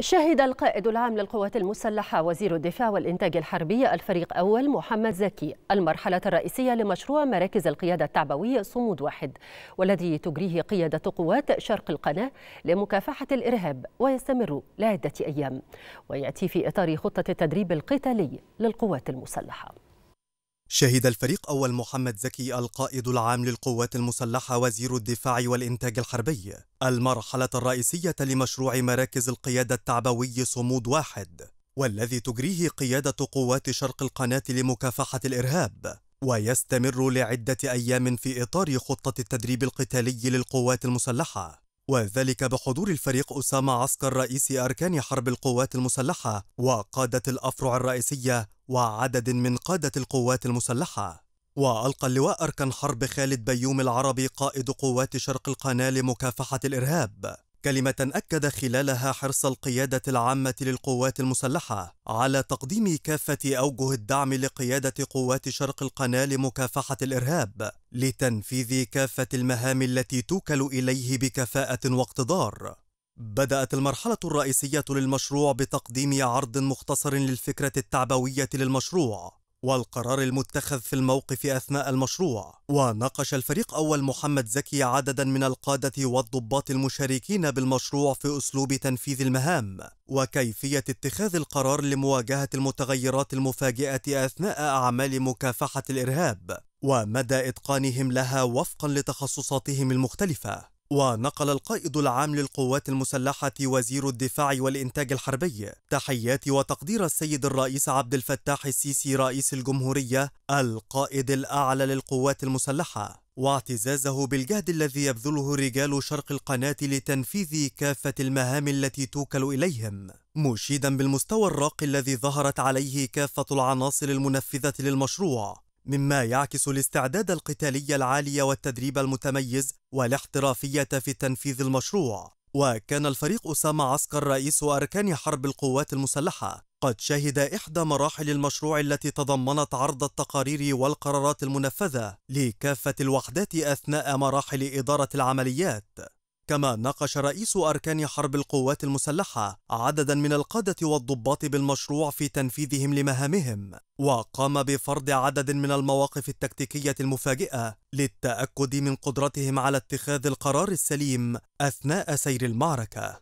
شهد القائد العام للقوات المسلحة وزير الدفاع والإنتاج الحربي الفريق أول محمد زكي المرحلة الرئيسية لمشروع مراكز القيادة التعبوية صمود واحد والذي تجريه قيادة قوات شرق القناة لمكافحة الإرهاب ويستمر لعدة أيام ويأتي في إطار خطة التدريب القتالي للقوات المسلحة. شهد الفريق أول محمد زكي القائد العام للقوات المسلحة وزير الدفاع والإنتاج الحربي. المرحلة الرئيسية لمشروع مراكز القيادة التعبوي صمود واحد والذي تجريه قيادة قوات شرق القناة لمكافحة الإرهاب. ويستمر لعدة أيام في إطار خطة التدريب القتالي للقوات المسلحة. وذلك بحضور الفريق أسامة عسكر رئيس أركان حرب القوات المسلحة وقادة الأفرع الرئيسية وعدد من قادة القوات المسلحة. وألقى اللواء أركان حرب خالد بيوم العربي قائد قوات شرق القناة لمكافحة الإرهاب. كلمة أكد خلالها حرص القيادة العامة للقوات المسلحة على تقديم كافة أوجه الدعم لقيادة قوات شرق القناة لمكافحة الإرهاب لتنفيذ كافة المهام التي توكل إليه بكفاءة واقتدار. بدأت المرحلة الرئيسية للمشروع بتقديم عرض مختصر للفكرة التعبوية للمشروع والقرار المتخذ في الموقف أثناء المشروع. وناقش الفريق أول محمد زكي عددا من القادة والضباط المشاركين بالمشروع في أسلوب تنفيذ المهام وكيفية اتخاذ القرار لمواجهة المتغيرات المفاجئة أثناء أعمال مكافحة الإرهاب ومدى إتقانهم لها وفقا لتخصصاتهم المختلفة. ونقل القائد العام للقوات المسلحة وزير الدفاع والإنتاج الحربي تحيات وتقدير السيد الرئيس عبد الفتاح السيسي رئيس الجمهورية القائد الأعلى للقوات المسلحة واعتزازه بالجهد الذي يبذله رجال شرق القناة لتنفيذ كافة المهام التي توكل إليهم مشيدا بالمستوى الراقي الذي ظهرت عليه كافة العناصر المنفذة للمشروع مما يعكس الاستعداد القتالي العالي والتدريب المتميز والاحترافية في تنفيذ المشروع. وكان الفريق أسامة عسكر رئيس أركان حرب القوات المسلحة قد شهد إحدى مراحل المشروع التي تضمنت عرض التقارير والقرارات المنفذة لكافة الوحدات أثناء مراحل إدارة العمليات. كما ناقش رئيس أركان حرب القوات المسلحة عددا من القادة والضباط بالمشروع في تنفيذهم لمهامهم وقام بفرض عدد من المواقف التكتيكية المفاجئة للتأكد من قدرتهم على اتخاذ القرار السليم أثناء سير المعركة.